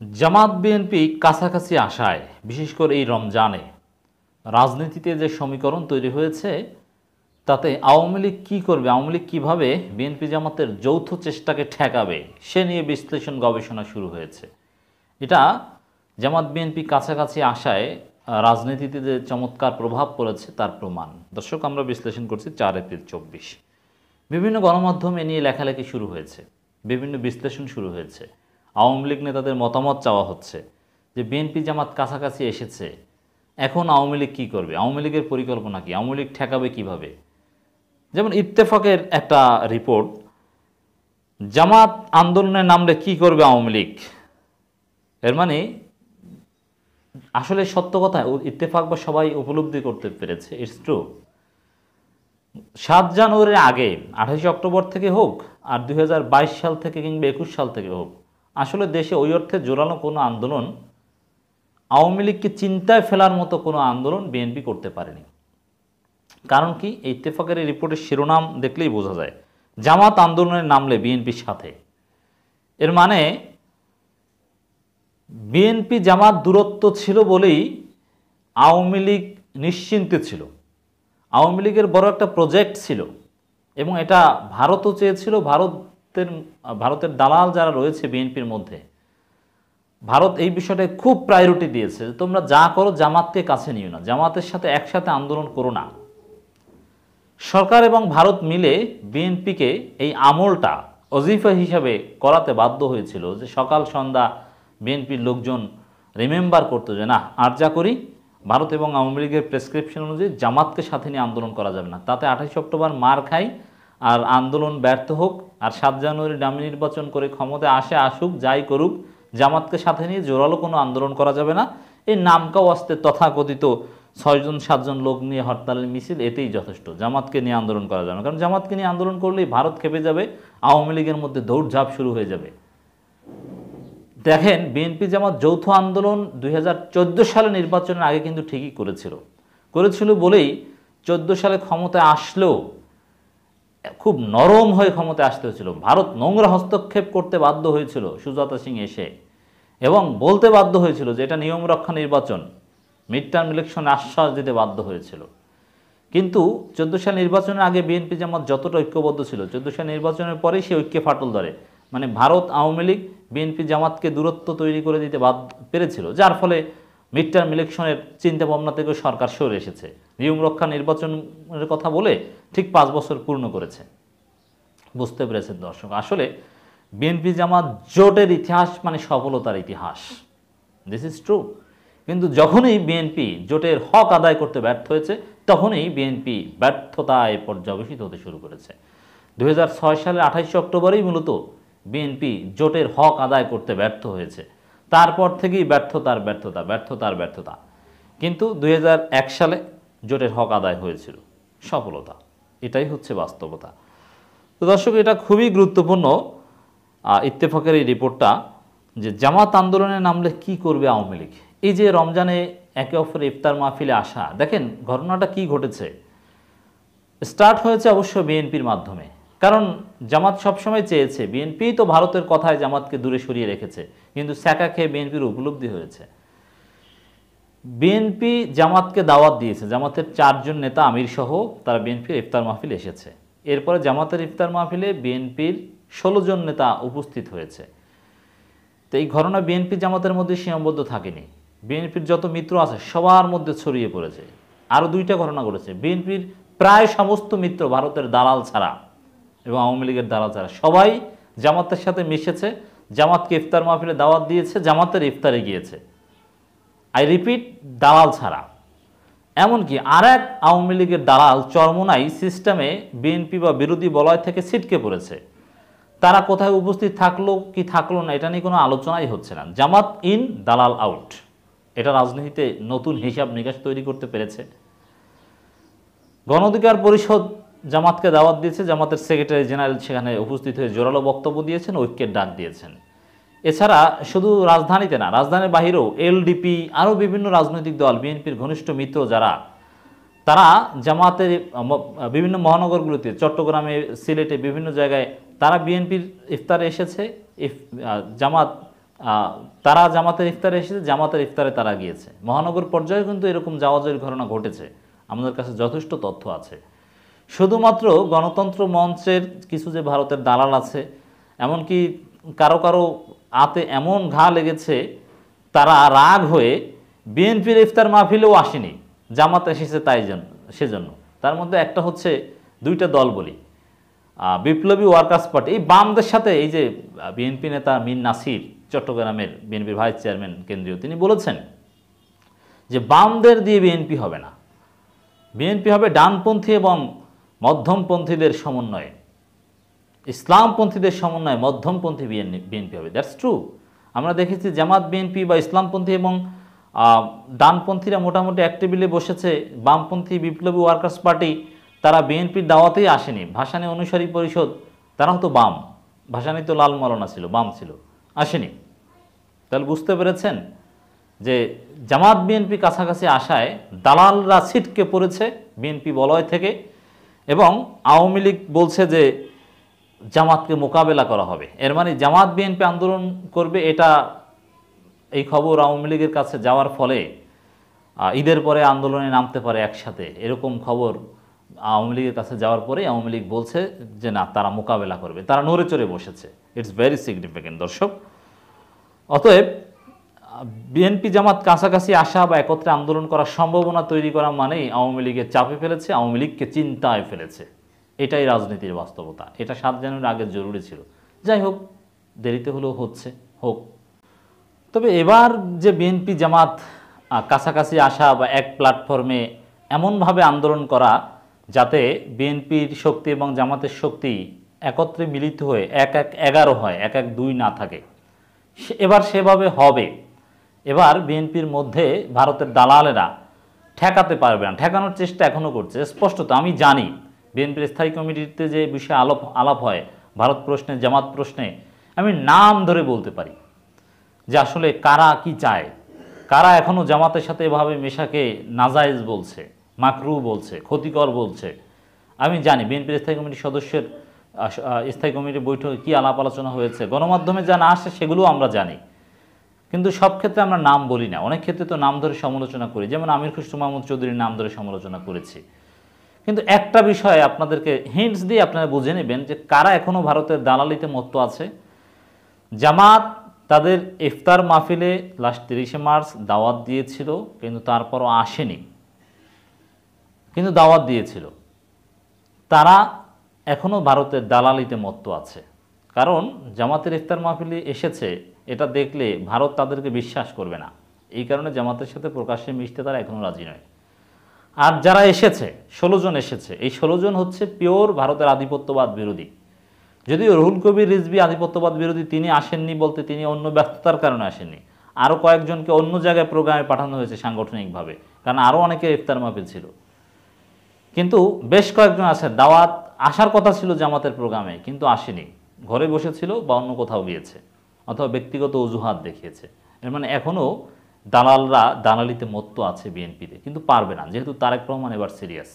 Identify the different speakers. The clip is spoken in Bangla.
Speaker 1: জামাত বিএনপি কাছাকাছি আসায়, বিশেষ করে এই রমজানে। রাজনীতিতে যে সমীকরণ তৈরি হয়েছে, তাতে আওয়ামী লীগ কী করবে, আওয়ামী লীগ কীভাবে বিএনপি জামাতের যৌথ চেষ্টাকে ঠেকাবে, সে নিয়ে বিশ্লেষণ গবেষণা শুরু হয়েছে। এটা জামাত বিএনপি কাছাকাছি আসায় রাজনীতিতে যে চমৎকার প্রভাব পড়েছে তার প্রমাণ। দর্শক, আমরা বিশ্লেষণ করছি চার এপ্রিল চব্বিশ। বিভিন্ন গণমাধ্যম নিয়ে লেখালেখি শুরু হয়েছে, বিভিন্ন বিশ্লেষণ শুরু হয়েছে। আওয়ামী লীগ নেতাদের মতামত চাওয়া হচ্ছে যে বিএনপি জামাত কাছাকাছি এসেছে। এখন আওয়ামী লীগ কী করবে? আওয়ামী লীগের পরিকল্পনা কি? আওয়ামী লীগ ঠেকাবে কীভাবে? যেমন ইত্তেফাকের একটা রিপোর্ট, জামাত আন্দোলনে নামলে কি করবে আওয়ামী লীগ? এর মানে আসলে সত্য কথা ইত্তেফাক বা সবাই উপলব্ধি করতে পেরেছে ইটস ট্রু সাত জানুয়ারির আগে, আঠাশে অক্টোবর থেকে হোক, আর দুই হাজার বাইশ সাল থেকে কিংবা একুশ সাল থেকে হোক আসলে দেশে ওই অর্থে জোরালো কোনো আন্দোলন, আওয়ামী লীগকে চিন্তায় ফেলার মতো কোনো আন্দোলন বিএনপি করতে পারেনি। কারণ কি? এই ইত্তেফাকের এই রিপোর্টের শিরোনাম দেখলেই বোঝা যায়। জামাত আন্দোলনে নামলে বিএনপির সাথে। এর মানে বিএনপি জামাত দূরত্ব ছিল বলেই আওয়ামী লীগ নিশ্চিন্তে ছিল। আওয়ামী লীগের বড় একটা প্রজেক্ট ছিল এবং এটা ভারতও চেয়েছিল ভারতের ভারতের দালাল যারা রয়েছে বিএনপির মধ্যে, ভারত এই বিষয়টায় খুব প্রায়োরিটি দিয়েছে। তোমরা যা করো জামাতকে কাছে নিও না। জামাতের সাথে একসাথে আন্দোলন করো না। সরকার এবং ভারত মিলে বিএনপিকে এই আমলটা অজিফা হিসাবে করাতে বাধ্য হয়েছিল যে সকাল সন্ধ্যা বিএনপির লোকজন রিমেম্বার করতো যে, না, আর যা করি, ভারত এবং আওয়ামী লীগের প্রেসক্রিপশন অনুযায়ী জামাতকে সাথে নিয়ে আন্দোলন করা যাবে না। তাতে আঠাশে অক্টোবর মার খাই আর আন্দোলন ব্যর্থ হোক, আর সাত জানুয়ারি ডামি নির্বাচন করে ক্ষমতায় আসে আসুক, যাই করুক, জামাতকে সাথে নিয়ে জোরালো কোনো আন্দোলন করা যাবে না। এই নামকাও আসতে তথাকথিত ছয়জন, সাতজন লোক নিয়ে হরতালের মিছিল, এতেই যথেষ্ট। জামাতকে নিয়ে আন্দোলন করা যাবে না। কারণ জামাতকে নিয়ে আন্দোলন করলেই ভারত খেপে যাবে, আওয়ামী লীগের মধ্যে দৌড়ঝাঁপ শুরু হয়ে যাবে। দেখেন, বিএনপি জামাত যৌথ আন্দোলন দুই হাজার চোদ্দ সালে নির্বাচনের আগে কিন্তু ঠিকই করেছিল। করেছিল বলেই চোদ্দ সালে ক্ষমতায় আসলেও খুব নরম হয়ে ক্ষমতায় আসতে হয়েছিল। ভারত নোংরা হস্তক্ষেপ করতে বাধ্য হয়েছিল সুজাতা সিং এসে। এবং বলতে বাধ্য হয়েছিল যে এটা নিয়ম রক্ষা নির্বাচন। মিড টার্ম ইলেকশনে আশ্বাস দিতে বাধ্য হয়েছিল। কিন্তু চোদ্দ সাল নির্বাচনের আগে বিএনপি জামাত যতটা ঐক্যবদ্ধ ছিল, চোদ্দ সাল নির্বাচনের পরেই সে ঐক্যে ফাটল ধরে। মানে ভারত আওয়ামী লীগ বিএনপি জামাতকে দূরত্ব তৈরি করে দিতে বাধ্য পেরেছিল, যার ফলে মিড টার্ম ইলেকশনের চিন্তা ভাবনা থেকেও সরকার সরে এসেছে। নিয়ম রক্ষা নির্বাচনের কথা বলে ঠিক পাঁচ বছর পূর্ণ করেছে। বুঝতে পেরেছেন দর্শক, আসলে বিএনপি জামাত জোটের ইতিহাস মানে সফলতার ইতিহাস। দিস ইজ ট্রু কিন্তু যখনই বিএনপি জোটের হক আদায় করতে ব্যর্থ হয়েছে, তখনই বিএনপি ব্যর্থতায় পর্যবেসিত হতে শুরু করেছে। দু হাজার ছয় সালের আঠাইশে অক্টোবরেই মূলত বিএনপি জোটের হক আদায় করতে ব্যর্থ হয়েছে। তারপর থেকেই ব্যর্থতার ব্যর্থতা ব্যর্থতার ব্যর্থতা। কিন্তু দু হাজার এক সালে জোটের হক আদায় হয়েছিল, সফলতা। এটাই হচ্ছে বাস্তবতা। তো দর্শক, এটা খুবই গুরুত্বপূর্ণ ইত্তেফাকের এই রিপোর্টটা যে জামাত আন্দোলনে নামলে কি করবে আওয়ামী লীগ? এই যে রমজানে একে অপরের ইফতার মাহফিলে আসা, দেখেন ঘটনাটা কি ঘটেছে? স্টার্ট হয়েছে অবশ্য বিএনপির মাধ্যমে। কারণ জামাত সবসময় চেয়েছে, বিএনপি তো ভারতের কথায় জামাতকে দূরে সরিয়ে রেখেছে, কিন্তু স্যাকা খেয়ে বিএনপির উপলব্ধি হয়েছে। বিএনপি জামাতকে দাওয়াত দিয়েছে, জামাতের চারজন নেতা আমির সহ তারা বিএনপির ইফতার মাহফিল এসেছে। এরপরে জামাতের ইফতার মাহফিলে বিএনপির ষোলো জন নেতা উপস্থিত হয়েছে। তো এই ঘটনা বিএনপি জামাতের মধ্যে সীমাবদ্ধ থাকেনি। বিএনপির যত মিত্র আছে সবার মধ্যে ছড়িয়ে পড়েছে। আরও দুইটা ঘটনা ঘটেছে। বিএনপির প্রায় সমস্ত মিত্র ভারতের দালাল ছাড়া এবং আওয়ামী লীগের দালাল ছাড়া সবাই জামাতের সাথে মিশেছে, জামাতকে ইফতার মাহফিলে দাওয়াত দিয়েছে, জামাতের ইফতারে গিয়েছে। আই রিপিট দালাল ছাড়া। এমনকি আর এক আওয়ামী লীগের দালাল চরমোনাই সিস্টেমে বিএনপি বা বিরোধী বলয় থেকে ছিটকে পড়েছে। তারা কোথায় উপস্থিত থাকল, কি থাকল না, এটা নিয়ে কোনো আলোচনাই হচ্ছে না। জামাত ইন, দালাল আউট। এটা রাজনীতিতে নতুন হিসাব নিকাশ তৈরি করতে পেরেছে। গণ অধিকার পরিষদ জামাতকে দাওয়াত দিয়েছে, জামাতের সেক্রেটারি জেনারেল সেখানে উপস্থিত হয়ে জোরালো বক্তব্য দিয়েছেন, ঐক্যের ডাক দিয়েছেন। এছাড়া শুধু রাজধানীতে না, রাজধানীর বাহিরেও এলডিপি আরও বিভিন্ন রাজনৈতিক দল, বিএনপির ঘনিষ্ঠ মিত্র যারা, তারা জামাতের বিভিন্ন মহানগরগুলোতে, চট্টগ্রামে, সিলেটে বিভিন্ন জায়গায় তারা বিএনপির ইফতারে এসেছে জামাত তারা জামাতের ইফতারে এসেছে, জামাতের ইফতারে তারা গিয়েছে। মহানগর পর্যায়ে কিন্তু এরকম যাওয়াজের ঘটনা ঘটেছে। আমাদের কাছে যথেষ্ট তথ্য আছে। শুধুমাত্র গণতন্ত্র মঞ্চের কিছু যে ভারতের দালাল আছে, এমনকি কারও কারও হাতে এমন ঘা লেগেছে, তারা রাগ হয়ে বিএনপির ইফতার মাহফিলেও আসেনি, জামাত এসেছে তাই জন্য সেজন্য। তার মধ্যে একটা হচ্ছে দুইটা দল বলি। বিপ্লবী ওয়ার্কার্স পার্টি, এই বামদের সাথে এই যে বিএনপি নেতা মিন নাসির, চট্টগ্রামের বিএনপির ভাইস চেয়ারম্যান কেন্দ্রীয়, তিনি বলেছেন যে বামদের দিয়ে বিএনপি হবে না। বিএনপি হবে ডানপন্থী এবং মধ্যমপন্থীদের সমন্বয়ে। ইসলামপন্থীদের সমন্বয়ে মধ্যমপন্থী বিএনপি হবে। দ্যাটস ট্রু আমরা দেখেছি জামাত, বিএনপি বা ইসলামপন্থী এবং ডানপন্থীরা মোটামুটি এক টেবিলে বসেছে। বামপন্থী বিপ্লবী ওয়ার্কার্স পার্টি তারা বিএনপির দাওয়াতেই আসেনি। ভাসানী অনুসারী পরিষদ তারাও তো বাম। ভাসানী তো লাল মরনা ছিল, বাম ছিল। আসেনি। তাহলে বুঝতে পেরেছেন যে জামাত, বিএনপি কাছাকাছি আসায় দালালরা ছিটকে পড়েছে বিএনপি বলয় থেকে। এবং আওয়ামী লীগ বলছে যে জামাতকে মোকাবেলা করা হবে। এর মানে জামাত বিএনপি আন্দোলন করবে, এটা এই খবর আওয়ামী লীগের কাছে যাওয়ার ফলে ঈদের পরে আন্দোলনে নামতে পারে একসাথে। এরকম খবর আওয়ামী লীগের কাছে যাওয়ার পরে আওয়ামী লীগ বলছে যে, না, তারা মোকাবেলা করবে। তারা নড়ে চড়ে বসেছে। ইটস ভেরি সিগনিফিকেন্ট দর্শক। অতএব বিএনপি জামাত কাছাকাছি আসা বা একত্রে আন্দোলন করার সম্ভাবনা তৈরি করা মানেই আওয়ামী লীগের চাপে ফেলেছে, আওয়ামী লীগকে চিন্তায় ফেলেছে। এটাই রাজনীতির বাস্তবতা। এটা সাত জানুয়ারির আগে জরুরি ছিল। যাই হোক, দেরিতে হলেও হচ্ছে, হোক। তবে এবার যে বিএনপি জামাত কাছাকাছি আসা বা এক প্ল্যাটফর্মে এমনভাবে আন্দোলন করা যাতে বিএনপির শক্তি এবং জামাতের শক্তি একত্রে মিলিত হয়ে এক এক এগারো হয়, এক এক দুই না থাকে এবার সেভাবে হবে। এবার বিএনপির মধ্যে ভারতের দালালেরা ঠেকাতে পারবে না। ঠেকানোর চেষ্টা এখনও করছে। স্পষ্টত আমি জানি বিএনপির স্থায়ী কমিটিতে যে বিষয়ে আলাপ আলাপ হয়, ভারত প্রশ্নে, জামাত প্রশ্নে, আমি নাম ধরে বলতে পারি যে আসলে কারা কি চায়। কারা এখনও জামাতের সাথে এভাবে মেশাকে নাজায়েজ বলছে, মাকরু বলছে, ক্ষতিকর বলছে? আমি জানি বিএনপির স্থায়ী কমিটির সদস্যের স্থায়ী কমিটির বৈঠকে কী আলাপ আলোচনা হয়েছে। গণমাধ্যমে যা না আসে সেগুলোও আমরা জানি। কিন্তু সব ক্ষেত্রে আমরা নাম বলি না। অনেক ক্ষেত্রে তো নাম ধরে সমালোচনা করি। যেমন আমির খুশরু মাহমুদ চৌধুরীর নাম ধরে সমালোচনা করেছি। কিন্তু একটা বিষয়ে আপনাদেরকে হিন্টস দিয়ে আপনারা বুঝে নেবেন যে কারা এখনও ভারতের দালালিতে মত্ত আছে। জামাত তাদের ইফতার মাহফিলে লাস্ট তিরিশে মার্চ দাওয়াত দিয়েছিল, কিন্তু তারপরও আসেনি। কিন্তু দাওয়াত দিয়েছিল। তারা এখনও ভারতের দালালিতে মত্ত আছে। কারণ জামাতের ইফতার মাহফিলে এসেছে এটা দেখলে ভারত তাদেরকে বিশ্বাস করবে না। এই কারণে জামাতের সাথে প্রকাশ্যে মিশতে তারা এখনও রাজি নয়। আর যারা এসেছে, ষোলো জন এসেছে, এই ষোলো জন হচ্ছে পিওর ভারতের আধিপত্যবাদ বিরোধী। যদিও রুহুল কবির রিজবি আধিপত্যবাদ বিরোধী, তিনি আসেননি বলতে তিনি অন্য ব্যস্ততার কারণে আসেননি। আরও কয়েকজনকে অন্য জায়গায় প্রোগ্রামে পাঠানো হয়েছে সাংগঠনিকভাবে, কারণ আরও অনেকে ইফতার মাহফিল ছিল। কিন্তু বেশ কয়েকজন আছে দাওয়াত আসার কথা ছিল জামাতের প্রোগ্রামে, কিন্তু আসেনি। ঘরে বসেছিল বা অন্য কোথাও গিয়েছে। অথবা ব্যক্তিগত অজুহাত দেখিয়েছে। এর মানে এখনও দালালরা দালালিতে মত্ত আছে বিএনপিতে, কিন্তু পারবে না, যেহেতু তারেক রহমান এবার সিরিয়াস